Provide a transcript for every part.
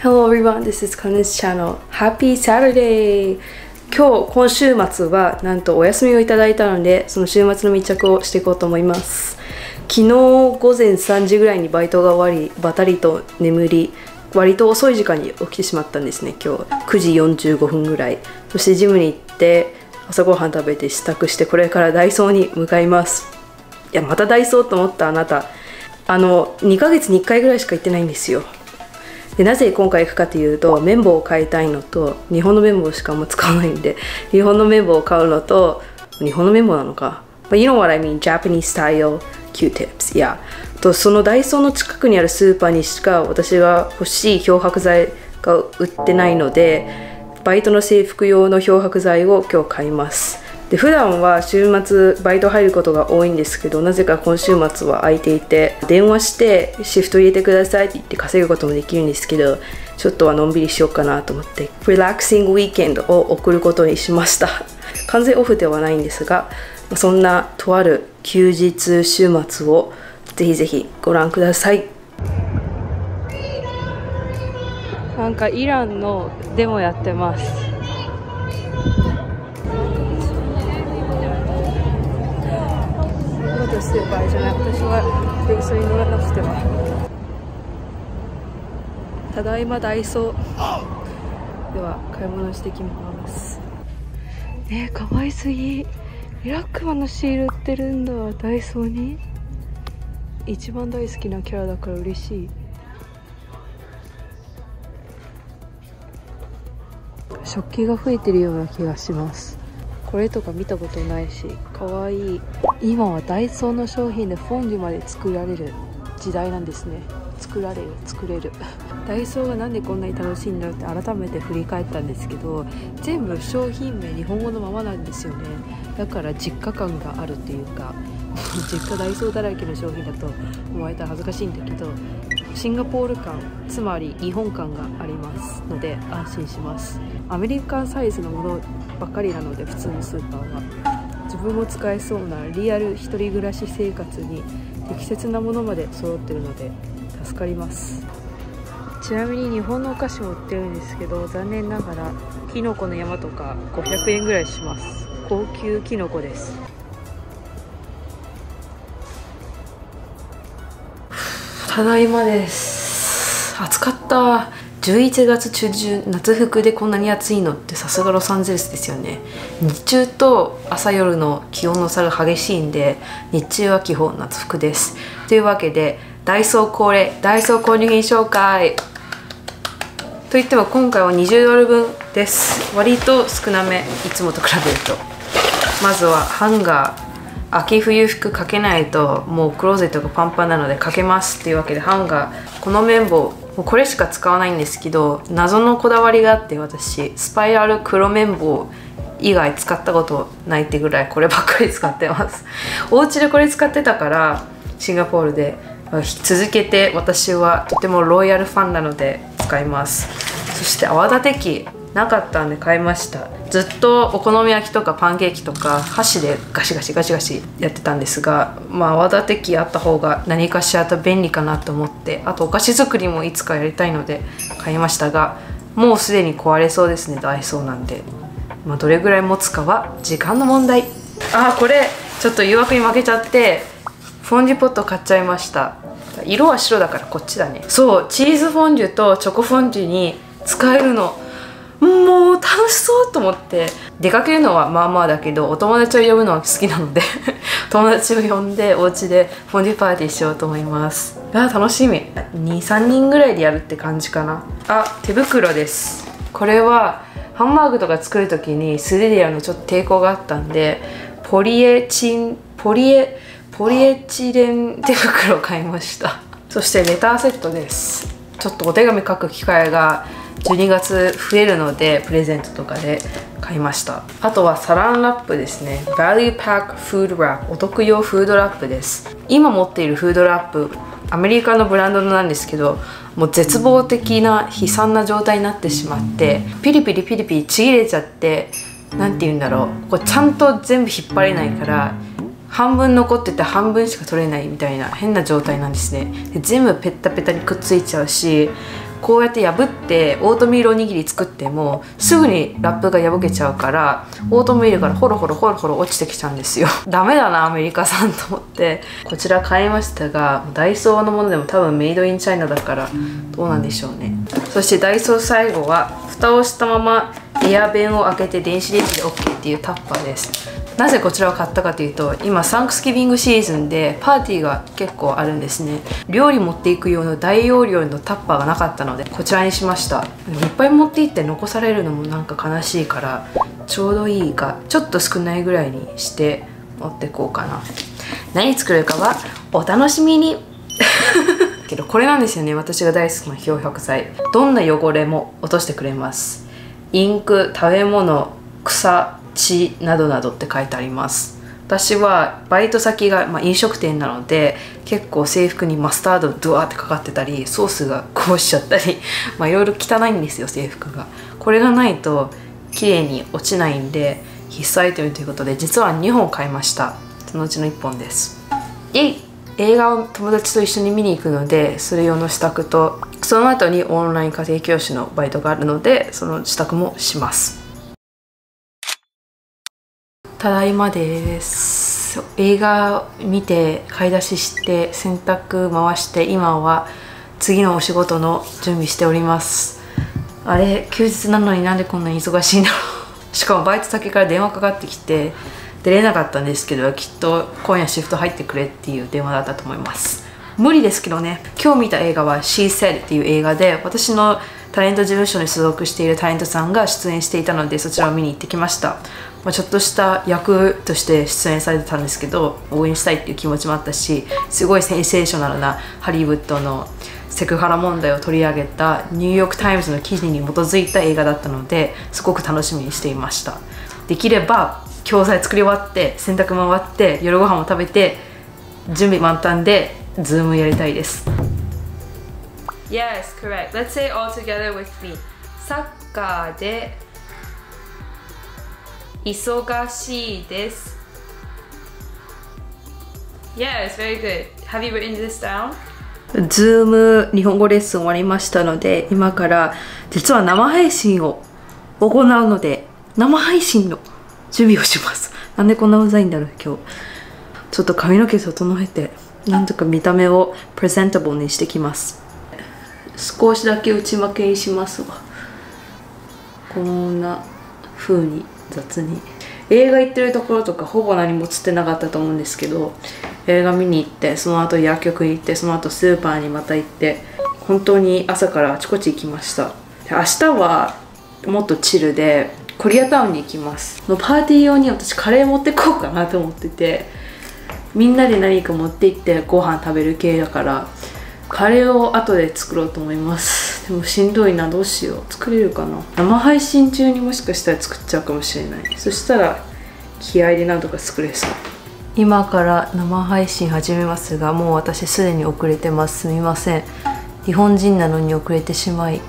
Hello everyone, this is Conan's channel. Happy Saturday! 今日、今週末はなんとお休みをいただいたので、その週末の密着をしていこうと思います。昨日午前3時ぐらいにバイトが終わり、バタリと眠り、割と遅い時間に起きてしまったんですね、今日。9時45分ぐらい。そしてジムに行って、朝ごはん食べて支度して、これからダイソーに向かいます。いや、またダイソーと思ったあなた。あの、2ヶ月に1回ぐらいしか行ってないんですよ。でなぜ今回行くかというと綿棒を買いたいのと日本の綿棒しかあんま使わないんで日本の綿棒を買うのと日本の綿棒なのか。But you know what I mean Japanese style Q-tips. Yeah. とそのダイソーの近くにあるスーパーにしか私が欲しい漂白剤が売ってないのでバイトの制服用の漂白剤を今日買います。で普段は週末バイト入ることが多いんですけどなぜか今週末は空いていて電話してシフト入れてくださいって言って稼ぐこともできるんですけどちょっとはのんびりしようかなと思ってリラクシングウィーケンドを送ることにしました。完全オフではないんですがそんなとある休日週末をぜひぜひご覧ください。なんかイランのデモやってます。ことしてる場合じゃない。私は電車に乗らなくてはただいまダイソー。では買い物してきます。ねえかわいすぎ。リラックマのシール売ってるんだダイソーに。一番大好きなキャラだから嬉しい。食器が増えてるような気がします。これとか見たことないしかわいい。今はダイソーの商品でフォンデュまで作られる時代なんですね。作られる作れる。ダイソーがなんでこんなに楽しいんだろうって改めて振り返ったんですけど全部商品名日本語のままなんですよね。だから実家感があるっていうか 実家ダイソーだらけの商品だと思われたら恥ずかしいんだけどシンガポール感つまり日本感がありますので安心します。アメリカンサイズのものばっかりなので普通のスーパーは。自分も使えそうなリアル一人暮らし生活に適切なものまで揃ってるので助かります。ちなみに日本のお菓子も売ってるんですけど残念ながらきのこの山とか500円ぐらいします。高級きのこです。ただいまです暑かった。11月中旬夏服でこんなに暑いのってさすがロサンゼルスですよね。日中と朝夜の気温の差が激しいんで日中は基本夏服です。というわけでダイソー恒例ダイソー購入品紹介。といっても今回は20ドル分です。割と少なめいつもと比べると。まずはハンガー。秋冬服かけないともうクローゼットがパンパンなのでかけますっていうわけでハンガーこの綿棒もうこれしか使わないんですけど謎のこだわりがあって私スパイラル黒綿棒以外使ったことないってぐらいこればっかり使ってます。お家でこれ使ってたからシンガポールで続けて私はとてもロイヤルファンなので使います。そして泡立て器。なかったんで買いました。ずっとお好み焼きとかパンケーキとか箸でガシガシガシガシやってたんですがまあ泡立て器あった方が何かしらと便利かなと思ってあとお菓子作りもいつかやりたいので買いましたがもうすでに壊れそうですねダイソーなんで、まあ、どれぐらい持つかは時間の問題。あこれちょっと誘惑に負けちゃってフォンデュポット買っちゃいました。色は白だからこっちだね。そうチーズフォンデュとチョコフォンデュに使えるの。もう楽しそうと思って。出かけるのはまあまあだけどお友達を呼ぶのは好きなので 友達を呼んでお家でフォンデュパーティーしようと思います。あ楽しみ。23人ぐらいでやるって感じかな。あ手袋です。これはハンバーグとか作る時に素手でやるのちょっと抵抗があったんでポリエチンポリエポリエチレン 手袋を買いました。そしてレターセットです。ちょっとお手紙書く機会が12月増えるのでプレゼントとかで買いました。あとはサランラップですね。Value Pack Food Wrap お得用フードラップです。今持っているフードラップアメリカのブランドなんですけどもう絶望的な悲惨な状態になってしまってピリピリピリピリちぎれちゃって何て言うんだろう。これちゃんと全部引っ張れないから半分残ってて半分しか取れないみたいな変な状態なんですね。で全部ペッタペタにくっついちゃうしこうやって破ってオートミールおにぎり作ってもすぐにラップが破けちゃうからオートミールからホロホロホロホロ落ちてきちゃうんですよ。ダメだなアメリカさんと思って。こちら買いましたがダイソーのものでも多分メイドインチャイナだからどうなんでしょうね。そしてダイソー最後は蓋をしたままエア弁を開けて電子レンジで OK っていうタッパーです。なぜこちらを買ったかというと今サンクスギビングシーズンでパーティーが結構あるんですね。料理持っていく用の大容量のタッパーがなかったのでこちらにしました。いっぱい持っていって残されるのもなんか悲しいからちょうどいいかちょっと少ないぐらいにして持ってこうかな。何作るかはお楽しみに。けどこれなんですよね。私が大好きな漂白剤。どんな汚れも落としてくれます。インク食べ物草。血などなどって書いてあります。私はバイト先が、まあ、飲食店なので結構制服にマスタードドワーってかかってたりソースがこぼしちゃったり まあいろいろ汚いんですよ制服が。これがないと綺麗に落ちないんで必須アイテムということで実は2本買いました。そのうちの1本です。イ！映画を友達と一緒に見に行くのでそれ用の支度とその後にオンライン家庭教師のバイトがあるのでその支度もします。ただいまです。映画見て買い出しして洗濯回して今は次のお仕事の準備しております。あれ休日なのになんでこんなに忙しいんだろう。しかもバイト先から電話かかってきて出れなかったんですけどきっと今夜シフト入ってくれっていう電話だったと思います。無理ですけどね。今日見た映画は「She Said」っていう映画で私のタレント事務所に所属しているタレントさんが出演していたのでそちらを見に行ってきました。まあ、ちょっとした役として出演されてたんですけど応援したいっていう気持ちもあったしすごいセンセーショナルなハリウッドのセクハラ問題を取り上げたニューヨーク・タイムズの記事に基づいた映画だったのですごく楽しみにしていましたできれば教材作り終わって洗濯も終わって夜ご飯も食べて準備満タンでズームやりたいです Yes, correct. Let's say all together with me. サッカーで忙しいです。Yes, very good. Have you written this down? ズーム日本語レッスン終わりましたので今から実は生配信を行うので生配信の準備をします なんでこんなうざいんだろう今日ちょっと髪の毛整えてなんとか見た目をプレゼンタブルにしてきます少しだけ内巻きにしますわこんな風に雑に。映画行ってるところとかほぼ何も映ってなかったと思うんですけど映画見に行ってその後薬局に行ってその後スーパーにまた行って本当に朝からあちこち行きました。明日はもっとチルでコリアタウンに行きます。のパーティー用に私カレー持ってこうかなと思っててみんなで何か持って行ってご飯食べる系だからカレーを後で作ろうと思います。でもしんどいなどうしよう。作れるかな。生配信中にもしかしたら作っちゃうかもしれない。そしたら気合でなんとか作れそう。今から生配信始めますがもう私すでに遅れてます。すみません。日本人なのに遅れてしまい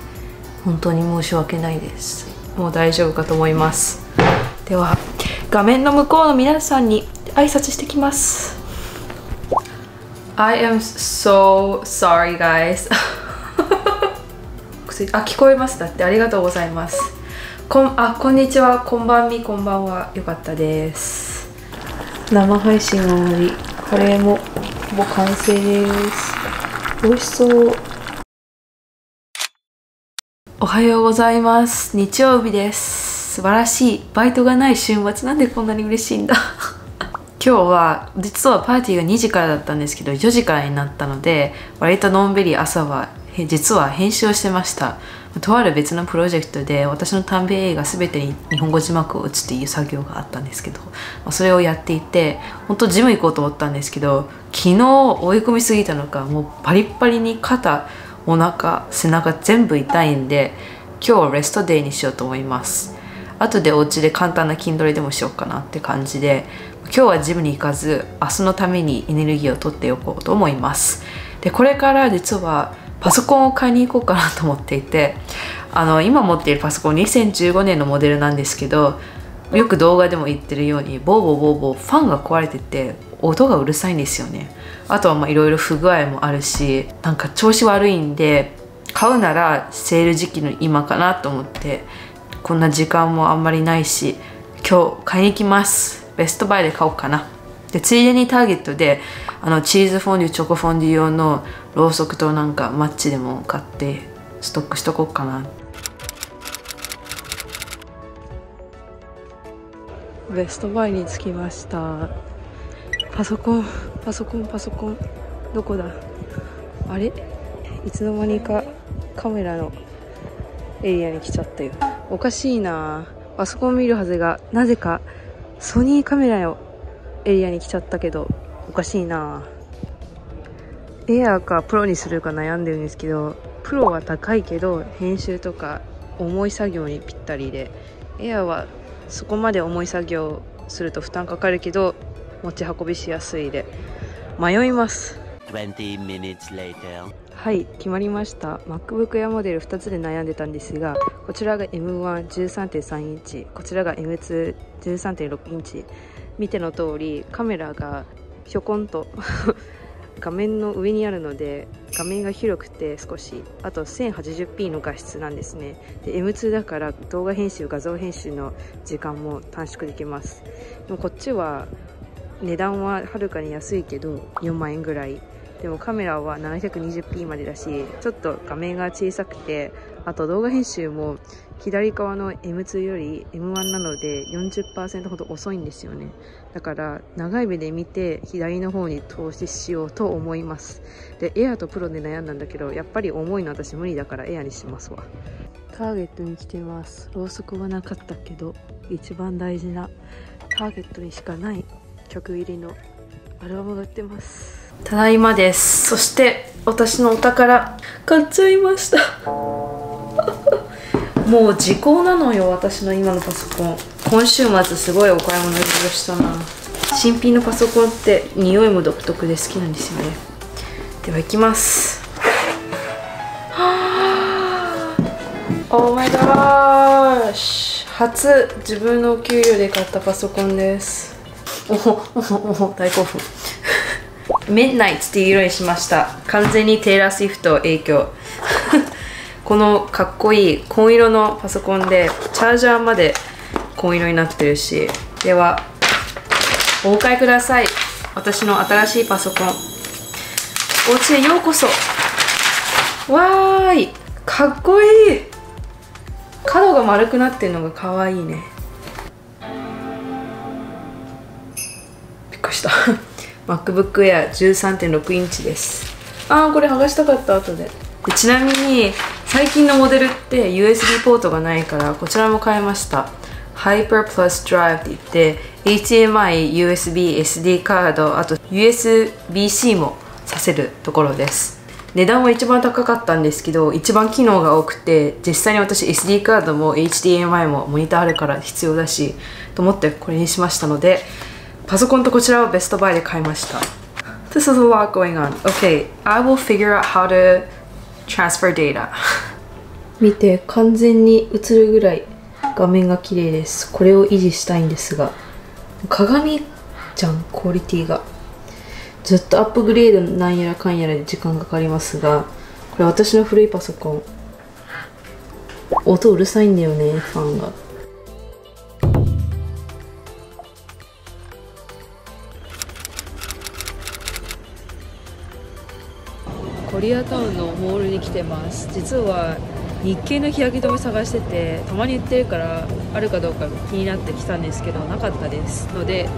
本当に申し訳ないです。もう大丈夫かと思います。では画面の向こうの皆さんに挨拶してきます。I am so sorry guys. あ聞こえますだってありがとうございます。こんあこんにちは。こんばんみ。こんばんは。よかったです。生配信終わり。カレーもほぼ完成です。美味しそう。おはようございます。日曜日です。素晴らしい。バイトがない週末。なんでこんなに嬉しいんだ。今日は実はパーティーが2時からだったんですけど4時からになったので割とのんびり朝は実は編集をしてました。とある別のプロジェクトで私の短編映画全てに日本語字幕を打つっていう作業があったんですけどそれをやっていて本当ジム行こうと思ったんですけど昨日追い込みすぎたのかもうパリッパリに肩お腹背中全部痛いんで今日はレストデーにしようと思います。後でお家で簡単な筋トレでもしようかなって感じで今日はジムに行かず明日のためにエネルギーを取っておこうと思います。でこれから実はパソコンを買いに行こうかなと思っていてあの今持っているパソコン2015年のモデルなんですけどよく動画でも言ってるようにボーボーボーボーファンが壊れてて音がうるさいんですよね。あとはいろいろ不具合もあるしなんか調子悪いんで買うならセール時期の今かなと思ってこんな時間もあんまりないし今日買いに行きます。ベストバイで買おうかな。でついでにターゲットであのチーズフォンデュチョコフォンデュ用のろうそくとなんかマッチでも買ってストックしとこうかな。ベストバイに着きました。パソコンパソコンパソコン。どこだ？あれ？いつの間にかカメラのエリアに来ちゃったよおかしいな。パソコン見るはずがなぜかソニーカメラのエリアに来ちゃったけどおかしいな。エアーかプロにするか悩んでるんですけどプロは高いけど編集とか重い作業にぴったりでエアーはそこまで重い作業すると負担かかるけど持ち運びしやすいで。迷います。はい決まりました。MacBook やモデル2つで悩んでたんですがこちらが M113.3 インチこちらが M213.6 インチ。見ての通りカメラがひょこんと 画面の上にあるので画面が広くて少し。あと 1080p の画質なんですね。で M2 だから動画編集画像編集の時間も短縮できます。でもこっちは値段ははるかに安いけど4万円ぐらい。でもカメラは 720p までだしちょっと画面が小さくてあと動画編集も左側の M2 より M1 なので40%ほど遅いんですよね。だから長い目で見て左の方に投資しようと思います。でエアとプロで悩んだんだけどやっぱり重いの私無理だからエアにしますわ。ターゲットに来てます。ろうそくはなかったけど一番大事なターゲットにしかない曲入りのアルバムが売ってます。ただいまです。そして私のお宝。買っちゃいました。もう時効なのよ私の今のパソコン。今週末すごいお買い物いろいろしたな。新品のパソコンって匂いも独特で好きなんですよね。では行きます。は あ Oh my gosh 初自分のお給料で買ったパソコンです。おおお大興奮 Midnights っていう色にしました。完全にテイラー・スイフト影響。このかっこいい紺色のパソコンでチャージャーまで紺色になってるし。ではお迎えください。私の新しいパソコン。お家へようこそ。わーい。かっこいい。角が丸くなってるのがかわいいね。MacBook Air 13.6インチです。あーこれ剥がしたかった後で。でちなみに最近のモデルって USB ポートがないからこちらも買いました。Hyper Plus Drive って言って HDMI、USB、SD カードあと USB-C もさせるところです。値段は一番高かったんですけど一番機能が多くて実際に私 SD カードも HDMI もモニターあるから必要だしと思ってこれにしましたのでパソコンとこちらをベストバイで買いました This is a lot going on. Okay, I will figure out how to transfer data. 見て、完全に映るぐらい画面が綺麗です。これを維持したいんですが、鏡じゃん、クオリティが。ずっとアップグレードなんやらかんやらで時間かかりますが、これ私の古いパソコン。音うるさいんだよね、ファンが。コリアタウンのモールに来てます。実は日系の日焼け止め探しててたまに売ってるからあるかどうか気になってきたんですけどなかったです。ので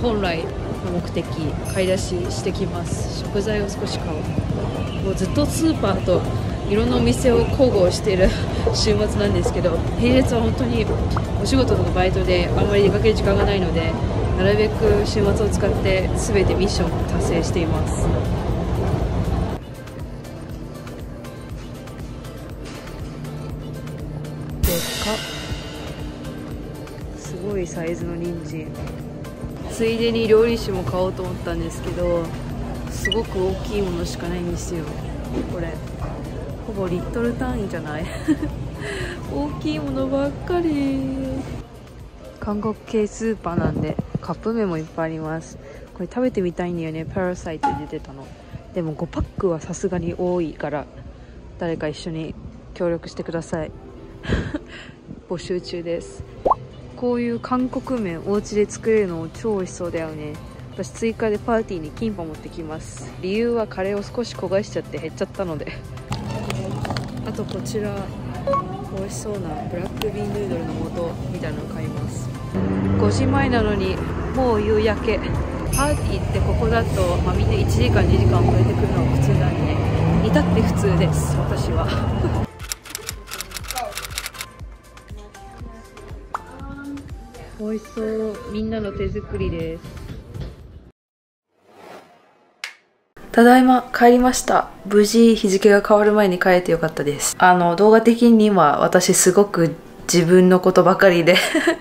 本来の目的買い出ししてきます。食材を少し買おう。もうずっとスーパーといろんなお店を交互している 週末なんですけど平日は本当にお仕事とかバイトであんまり出かける時間がないのでなるべく週末を使って全てミッションを達成しています。サイズの人参。ついでに料理酒も買おうと思ったんですけどすごく大きいものしかないんですよ。これ。ほぼリットル単位じゃない。大きいものばっかり。韓国系スーパーなんでカップ麺もいっぱいあります。これ食べてみたいんだよね。パラサイト出てたの。でも5パックはさすがに多いから誰か一緒に協力してください。募集中です。こういう韓国麺お家で作れるの超美味しそうだよね。私追加でパーティーにキンパ持ってきます。理由はカレーを少し焦がしちゃって減っちゃったので。あとこちら美味しそうなブラックビーンヌードルの素みたいなの買います。5時前なのにもう夕焼け。パーティーってここだと、まあ、みんな1時間2時間遅れてくるのが普通なんで至って普通です私は美味しそう。みんなの手作りです。ただいま帰りました。無事日付が変わる前に帰ってよかったです。あの動画的には私すごく自分のことばかりで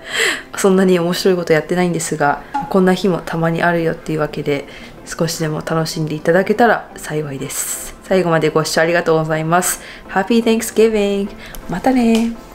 そんなに面白いことやってないんですがこんな日もたまにあるよっていうわけで少しでも楽しんでいただけたら幸いです。最後までご視聴ありがとうございます。Happy Thanksgiving またね。